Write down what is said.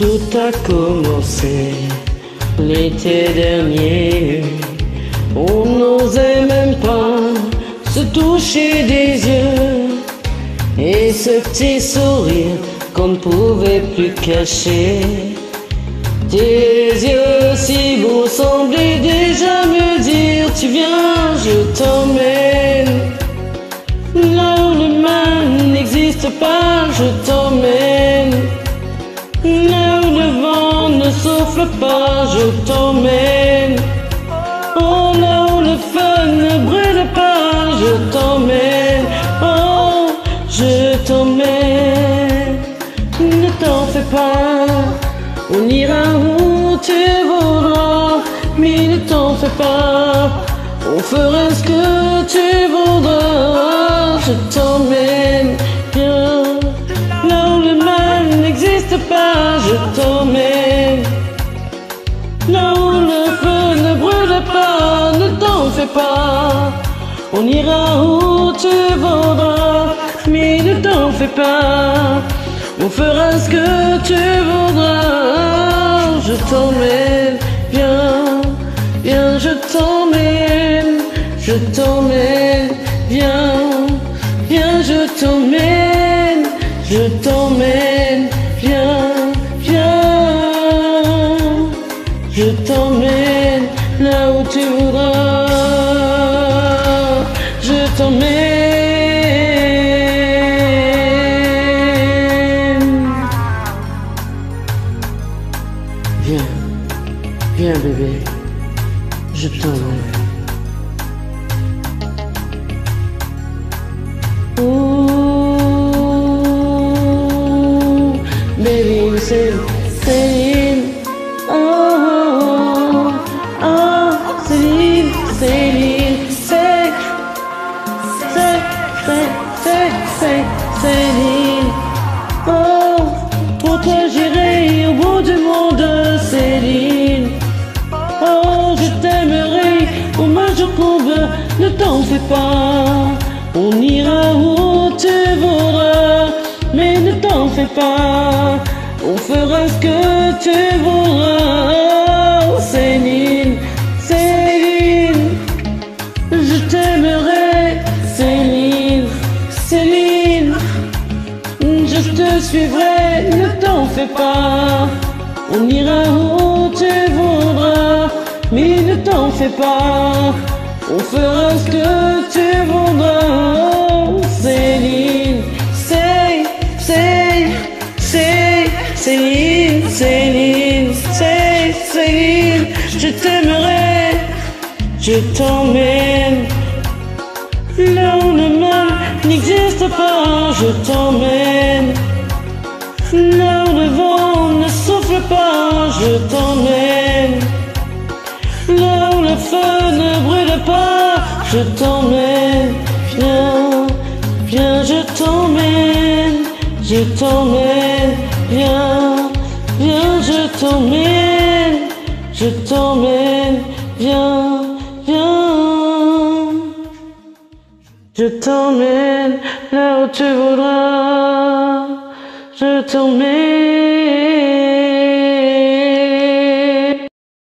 Tout a commencé l'été dernier. On n'osait même pas se toucher des yeux. Et ce petit sourire qu'on ne pouvait plus cacher. Tes yeux si beaux semblaient déjà me dire Tu viens, je t'emmène. Là où le mal n'existe pas, je t'emmène. Souffle pas, je t'emmène. Oh, là où le feu ne brûle pas, je t'emmène. Oh, je t'emmène. Ne t'en fais pas, on ira où tu voudras. Mais ne t'en fais pas, on fera ce que tu voudras. Je t'emmène, viens. Là où le mal n'existe pas, je t'emmène. Pas. On ira où tu voudras, mais ne t'en fais pas. On fera ce que tu voudras. Je t'emmène, viens, viens, je t'emmène, je t'emmène, viens, viens, je t'emmène, je t'emmène, viens, viens. Je t'emmène là où tu voudras. Viens bébé. Je t'emmène. Ooh, baby. Oh, oh, Céline, c'est, c'est, c'est, c'est, c'est, Céline. Oh, pour toi j'irai au bout du monde, ne t'en fais pas. On ira où tu voudras, mais ne t'en fais pas. On fera ce que tu voudras. Oh, Céline, Céline, je t'aimerai, Céline, Céline. Je te suivrai, ne t'en fais pas. On ira où On fera ce que tu voudras. Céline, c'est, c'est, c'est, Céline, Céline, c'est, Céline. Je t'aimerai, je t'emmène. Là où le mal n'existe pas, je t'emmène. Là où le vent ne souffle pas, je t'emmène. Je t'emmène. Viens, viens, je t'emmène. Je t'emmène. Viens, viens, je t'emmène. Je t'emmène. Viens, viens. Je t'emmène là où tu voudras. Je t'emmène.